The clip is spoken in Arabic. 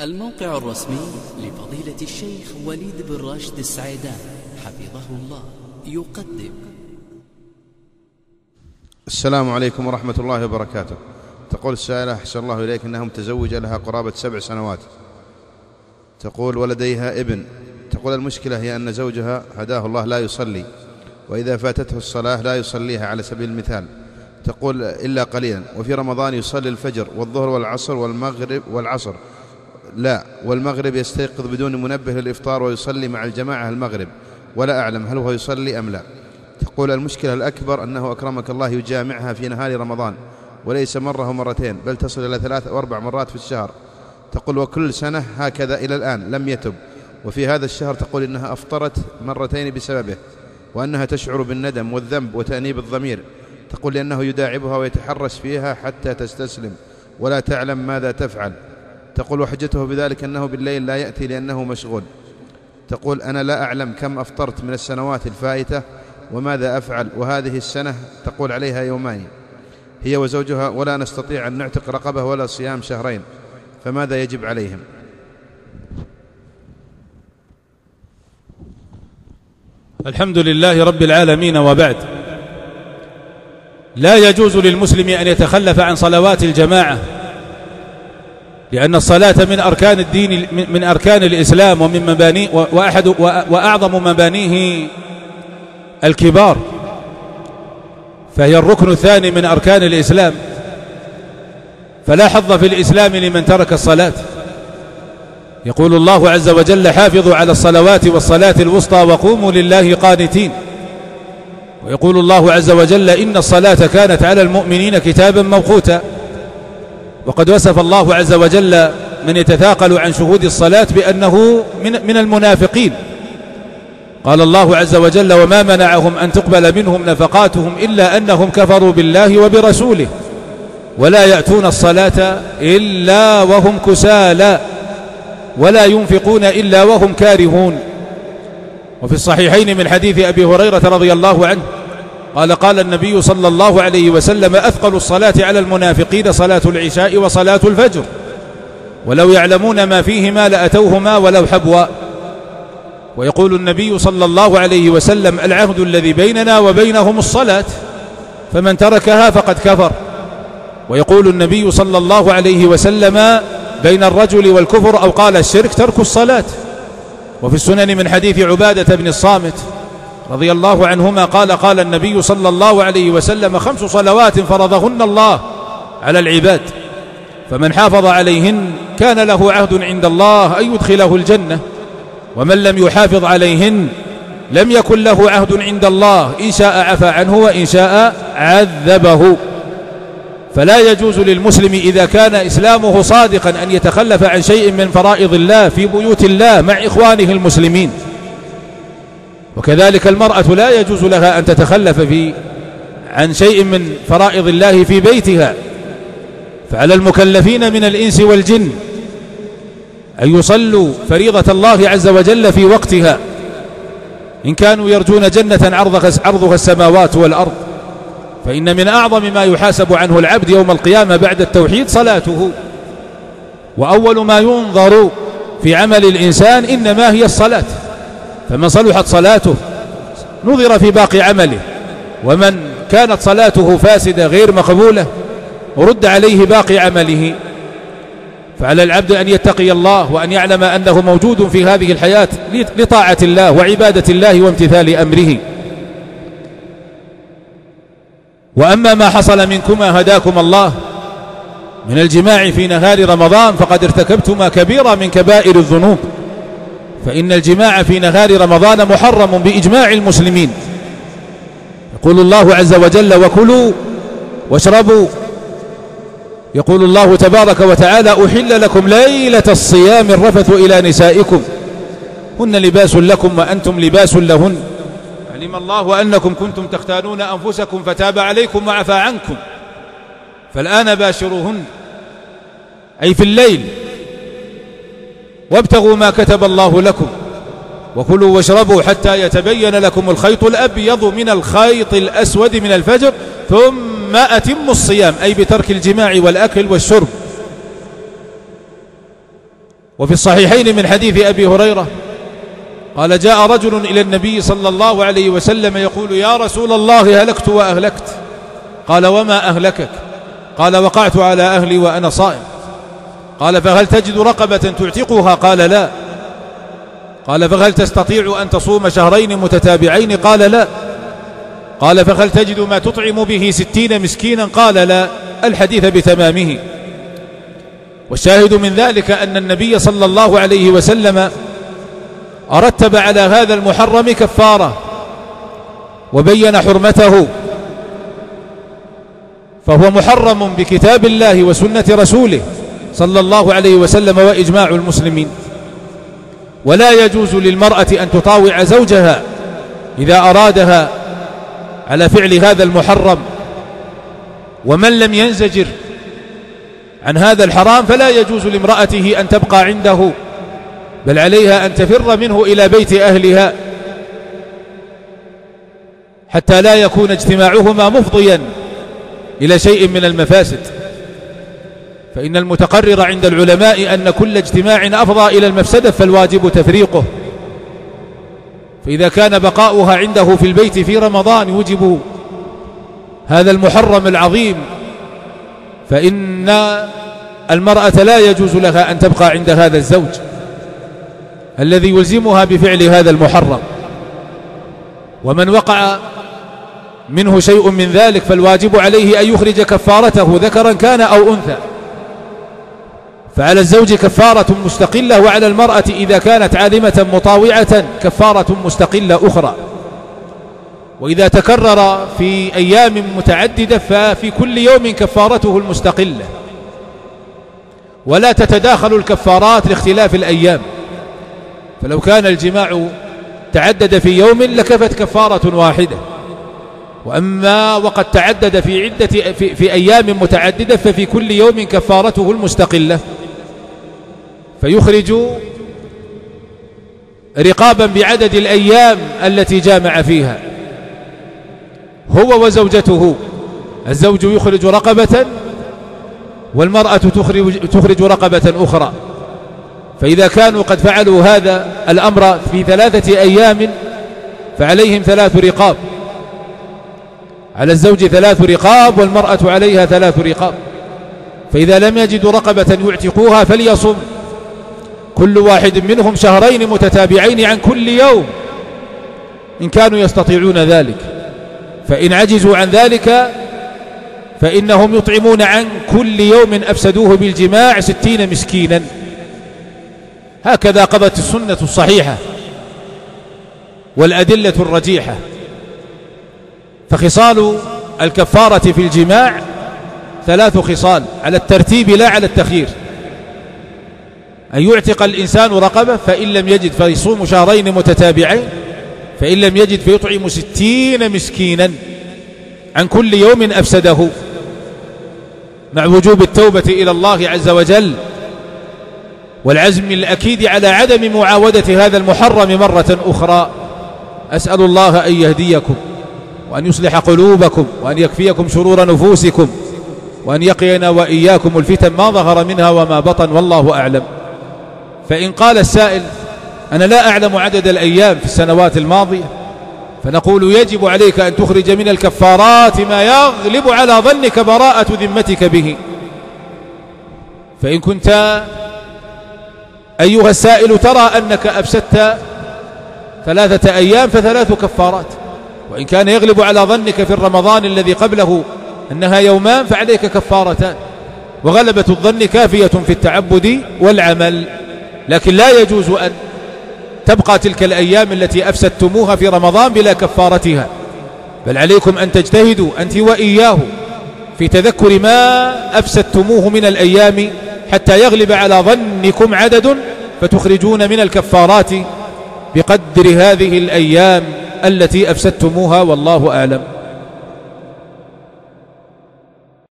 الموقع الرسمي لفضيلة الشيخ وليد بن راشد السعيدان حفظه الله. يقدم. السلام عليكم ورحمة الله وبركاته. تقول السائلة أحسن الله إليك أنها متزوجة لها قرابة سبع سنوات. تقول ولديها ابن. تقول المشكلة هي أن زوجها هداه الله لا يصلي وإذا فاتته الصلاة لا يصليها على سبيل المثال. تقول إلا قليلا. وفي رمضان يصلي الفجر والظهر والعصر والمغرب والعصر. لا والمغرب يستيقظ بدون منبه للإفطار ويصلي مع الجماعة المغرب. ولا أعلم هل هو يصلي أم لا. تقول المشكلة الأكبر أنه أكرمك الله يجامعها في نهار رمضان وليس مرة ومرتين بل تصل إلى ثلاث أو أربع مرات في الشهر. تقول وكل سنة هكذا إلى الآن لم يتب. وفي هذا الشهر تقول إنها أفطرت مرتين بسببه وأنها تشعر بالندم والذنب وتأنيب الضمير. تقول لأنه يداعبها ويتحرش فيها حتى تستسلم ولا تعلم ماذا تفعل. تقول وحجته بذلك أنه بالليل لا يأتي لأنه مشغول. تقول أنا لا أعلم كم أفطرت من السنوات الفائتة وماذا أفعل وهذه السنة تقول عليها يومين. هي وزوجها ولا نستطيع أن نعتق رقبة ولا صيام شهرين فماذا يجب عليهم؟ الحمد لله رب العالمين وبعد. لا يجوز للمسلم أن يتخلف عن صلوات الجماعة لأن الصلاة من أركان الدين من أركان الإسلام ومن مباني وأحد وأعظم مبانيه الكبار. فهي الركن الثاني من أركان الإسلام. فلا حظ في الإسلام لمن ترك الصلاة. يقول الله عز وجل حافظوا على الصلوات والصلاة الوسطى وقوموا لله قانتين ويقول الله عز وجل إن الصلاة كانت على المؤمنين كتابا موقوتا وقد وصف الله عز وجل من يتثاقل عن شهود الصلاة بأنه من, من المنافقين. قال الله عز وجل وما منعهم أن تقبل منهم نفقاتهم إلا أنهم كفروا بالله وبرسوله ولا يأتون الصلاة إلا وهم كسالى ولا ينفقون إلا وهم كارهون. وفي الصحيحين من حديث أبي هريرة رضي الله عنه قال قال النبي صلى الله عليه وسلم أثقل الصلاة على المنافقين صلاة العشاء وصلاة الفجر. ولو يعلمون ما فيهما لأتوهما ولو حبوا. ويقول النبي صلى الله عليه وسلم العهد الذي بيننا وبينهم الصلاة فمن تركها فقد كفر. ويقول النبي صلى الله عليه وسلم بين الرجل والكفر أو قال الشرك ترك الصلاة. وفي السنن من حديث عبادة بن الصامت رضي الله عنهما قال قال النبي صلى الله عليه وسلم خمس صلوات فرضهن الله على العباد فمن حافظ عليهن كان له عهد عند الله أن يدخله الجنة ومن لم يحافظ عليهن لم يكن له عهد عند الله إن شاء عفى عنه وإن شاء عذبه. فلا يجوز للمسلم إذا كان إسلامه صادقا أن يتخلف عن شيء من فرائض الله في بيوت الله مع إخوانه المسلمين. وكذلك المرأة لا يجوز لها أن تتخلف في عن شيء من فرائض الله في بيتها. فعلى المكلفين من الإنس والجن أن يصلوا فريضة الله عز وجل في وقتها. إن كانوا يرجون جنة عرضها السماوات والأرض فإن من أعظم ما يحاسب عنه العبد يوم القيامة بعد التوحيد صلاته. وأول ما ينظر في عمل الإنسان إنما هي الصلاة. فمن صلحت صلاته نظر في باقي عمله ومن كانت صلاته فاسدة غير مقبولة رد عليه باقي عمله. فعلى العبد أن يتقي الله وأن يعلم أنه موجود في هذه الحياة لطاعة الله وعبادة الله وامتثال أمره. وأما ما حصل منكما هداكم الله من الجماع في نهار رمضان فقد ارتكبتما كبيرة من كبائر الذنوب. فإن الجماع في نهار رمضان محرم بإجماع المسلمين. يقول الله عز وجل وكلوا واشربوا. يقول الله تبارك وتعالى أحل لكم ليلة الصيام الرفث إلى نسائكم. هن لباس لكم وأنتم لباس لهن. علم الله أنكم كنتم تختانون أنفسكم فتاب عليكم وعفى عنكم. فالآن باشروهن. أي في الليل وابتغوا ما كتب الله لكم وكلوا واشربوا حتى يتبين لكم الخيط الأبيض من الخيط الأسود من الفجر ثم أتموا الصيام أي بترك الجماع والأكل والشرب. وفي الصحيحين من حديث أبي هريرة قال جاء رجل إلى النبي صلى الله عليه وسلم يقول يا رسول الله هلكت وأهلكت. قال وما أهلكك؟ قال وقعت على أهلي وأنا صائم. قال فهل تجد رقبة تعتقها? قال لا. قال فهل تستطيع أن تصوم شهرين متتابعين? قال لا. قال فهل تجد ما تطعم به ستين مسكينا? قال لا. الحديث بتمامه. والشاهد من ذلك أن النبي صلى الله عليه وسلم أرتب على هذا المحرم كفارة وبين حرمته فهو محرم بكتاب الله وسنة رسوله. صلى الله عليه وسلم وإجماع المسلمين. ولا يجوز للمرأة أن تطاوع زوجها إذا أرادها على فعل هذا المحرم. ومن لم ينزجر عن هذا الحرام فلا يجوز لامرأته أن تبقى عنده بل عليها أن تفر منه إلى بيت أهلها حتى لا يكون اجتماعهما مفضيا إلى شيء من المفاسد. فإن المتقرر عند العلماء أن كل اجتماع أفضى إلى المفسدة فالواجب تفريقه. فإذا كان بقاؤها عنده في البيت في رمضان يوجب هذا المحرم العظيم. فإن المرأة لا يجوز لها أن تبقى عند هذا الزوج الذي يلزمها بفعل هذا المحرم. ومن وقع منه شيء من ذلك فالواجب عليه أن يخرج كفارته ذكرا كان أو أنثى. فعلى الزوج كفارة مستقلة وعلى المرأة إذا كانت عالمة مطاوعة كفارة مستقلة أخرى. وإذا تكرر في أيام متعددة ففي كل يوم كفارته المستقلة. ولا تتداخل الكفارات لاختلاف الأيام. فلو كان الجماع تعدد في يوم لكفت كفارة واحدة. وأما وقد تعدد في عدة في, في أيام متعددة ففي كل يوم كفارته المستقلة. فيخرج رقابا بعدد الأيام التي جامع فيها. هو وزوجته. الزوج يخرج رقبة والمرأة تخرج, تخرج رقبة أخرى. فإذا كانوا قد فعلوا هذا الأمر في ثلاثة أيام فعليهم ثلاث رقاب. على الزوج ثلاث رقاب والمرأة عليها ثلاث رقاب. فإذا لم يجدوا رقبة يعتقوها فليصم. كل واحد منهم شهرين متتابعين عن كل يوم إن كانوا يستطيعون ذلك. فإن عجزوا عن ذلك فإنهم يطعمون عن كل يوم أفسدوه بالجماع ستين مسكينا. هكذا قضت السنة الصحيحة والأدلة الرجيحة. فخصال الكفارة في الجماع ثلاث خصال على الترتيب لا على التخيير. أن يعتق الإنسان رقبة فإن لم يجد فيصوم شهرين متتابعين فإن لم يجد فيطعم ستين مسكينا. عن كل يوم أفسده. مع وجوب التوبة إلى الله عز وجل والعزم الأكيد على عدم معاودة هذا المحرم مرة أخرى أسأل الله أن يهديكم وأن يصلح قلوبكم وأن يكفيكم شرور نفوسكم وأن يقينا وإياكم الفتن ما ظهر منها وما بطن والله أعلم. فإن قال السائل أنا لا أعلم عدد الأيام في السنوات الماضية فنقول يجب عليك أن تخرج من الكفارات ما يغلب على ظنك براءة ذمتك به. فإن كنت أيها السائل ترى أنك أفسدت ثلاثة أيام فثلاث كفارات وإن كان يغلب على ظنك في الرمضان الذي قبله أنها يومان فعليك كفارتان وغلبة الظن كافية في التعبد والعمل. لكن لا يجوز أن تبقى تلك الأيام التي أفسدتموها في رمضان بلا كفارتها. بل عليكم أن تجتهدوا أنت وإياه في تذكر ما أفسدتموه من الأيام حتى يغلب على ظنكم عدد فتخرجون من الكفارات بقدر هذه الأيام التي أفسدتموها والله أعلم.